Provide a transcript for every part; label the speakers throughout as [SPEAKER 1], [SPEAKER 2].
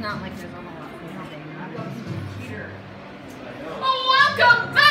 [SPEAKER 1] not like there's a whole lot of
[SPEAKER 2] oh,
[SPEAKER 3] Welcome back,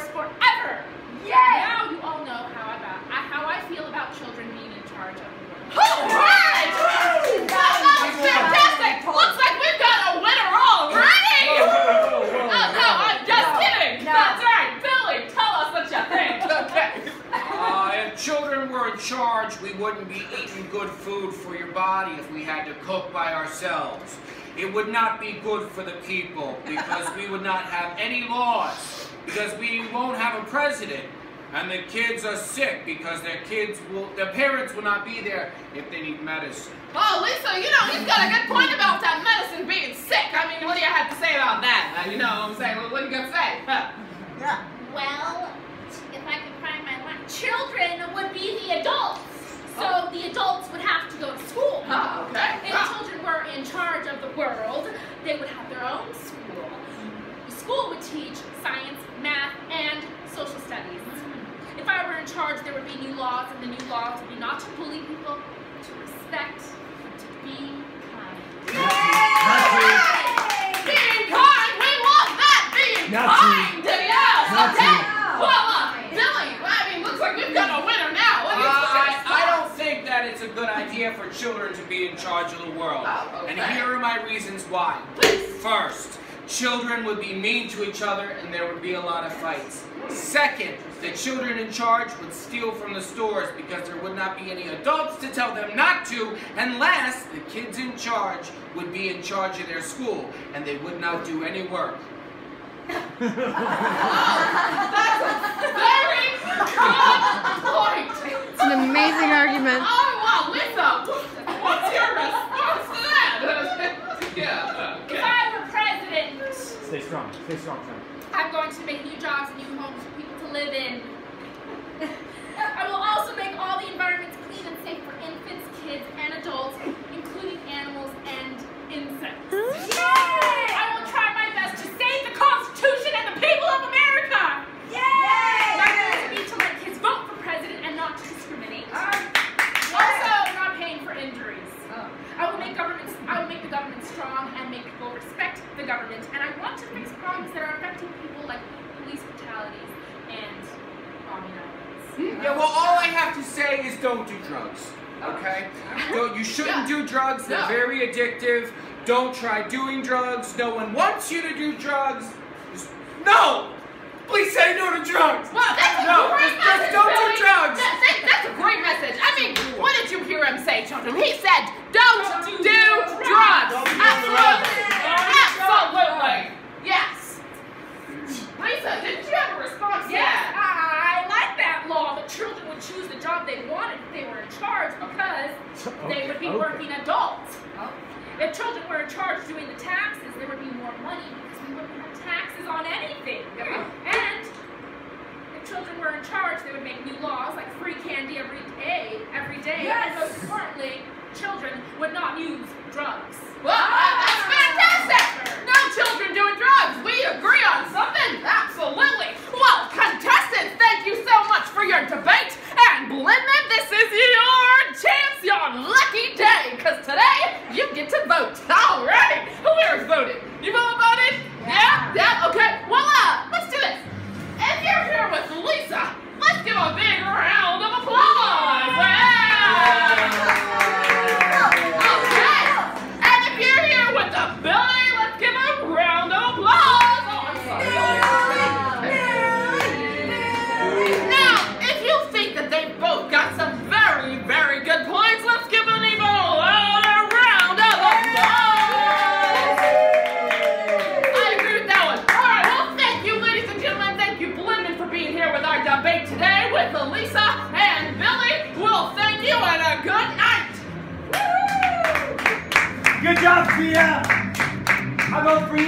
[SPEAKER 3] stop the wars forever. Now you all know how about I, how I feel about children being in charge of the world.
[SPEAKER 2] Oh, All right! That was fantastic! Looks like we've got a winner already! Oh, no, I'm just kidding!
[SPEAKER 4] No.
[SPEAKER 2] That's right! Billy, tell us what you think! Okay.
[SPEAKER 5] Uh, if children were in charge, we wouldn't be eating good food for your body if we had to cook by ourselves. It would not be good for the people because we would not have any laws because we won't have a president. And the kids are sick because their kids will, their parents will not be there if they need medicine.
[SPEAKER 2] Oh, Lisa, you know, he's got a good point about that medicine being sick. I mean, what do you have to say about that? Uh, you know what I'm saying? What, what are you going to say? Huh.
[SPEAKER 4] Yeah.
[SPEAKER 3] Well, if I could find my line, children would be the adults. So the adults would have to go to school.
[SPEAKER 2] Oh, okay.
[SPEAKER 3] If
[SPEAKER 2] Ah.
[SPEAKER 3] children were in charge of the world, they would have their own school. The school would teach science, math, and social studies. If I were in charge, there would be new laws, and the new laws would be not to bully people, to respect, and to be kind. Yay!
[SPEAKER 2] Being kind, we love that! Being
[SPEAKER 6] Not
[SPEAKER 2] kind! Yes!
[SPEAKER 6] Not
[SPEAKER 2] okay!
[SPEAKER 6] to.
[SPEAKER 2] Well, uh, Billy, I mean, looks like we've got a winner now. What do you
[SPEAKER 5] Uh, I. I don't think that it's a good idea for children to be in charge of the world.
[SPEAKER 2] Oh, okay.
[SPEAKER 5] And here are my reasons why. First, children would be mean to each other and there would be a lot of fights. Second, the children in charge would steal from the stores because there would not be any adults to tell them not to. And last, the kids in charge would be in charge of their school and they would not do any work.
[SPEAKER 2] Very good point.
[SPEAKER 1] It's an amazing argument.
[SPEAKER 2] Oh, wow, Lisa, what's your response to that? yeah,
[SPEAKER 3] If
[SPEAKER 2] okay.
[SPEAKER 3] I were president,
[SPEAKER 6] Stay strong. Stay strong.
[SPEAKER 3] I'm going to make new jobs and new homes for people to live in. I will also make all the environments clean and safe for infants, kids, and adults, including animals and insects. I will try my best to save the Constitution and the people of America. My goal would be to let kids vote for president and not to discriminate. Also, not paying for injuries. I will make governments. I will make the government strong and make people respect the government. And I want to fix problems that are affecting people like police brutalities and bombing islands.
[SPEAKER 5] Yeah, well, all I have to say is don't do drugs. Okay? Don't, you shouldn't do drugs. They're
[SPEAKER 2] No.
[SPEAKER 5] very addictive. Don't try doing drugs. No one wants you to do drugs. Just, no! Please say no to drugs.
[SPEAKER 2] That's a
[SPEAKER 5] No,
[SPEAKER 2] great
[SPEAKER 5] just- just don't do drugs.
[SPEAKER 2] That- that- that's a great message. I mean, what did you hear him say, children? He said, "Don't do drugs." Absolutely, absolutely, yes. Lisa, did you have a response to
[SPEAKER 3] Yes,
[SPEAKER 2] that?
[SPEAKER 3] I like that law that children would choose the job they wanted if they were in charge because they would be
[SPEAKER 6] Okay.
[SPEAKER 3] working adults. If children were in charge doing the taxes, there would be more money because we wouldn't have taxes on anything. And if children were in charge, they would make new laws like free candy every day, every day. And most importantly, children would not use drugs.
[SPEAKER 2] Well, debate today with Elisa and Billy. We'll thank you and a good night.
[SPEAKER 7] Good job, Tia. I vote for you.